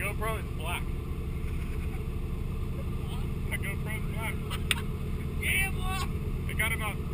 GoPro is black. My GoPro is black. Yeah, boy! I got about.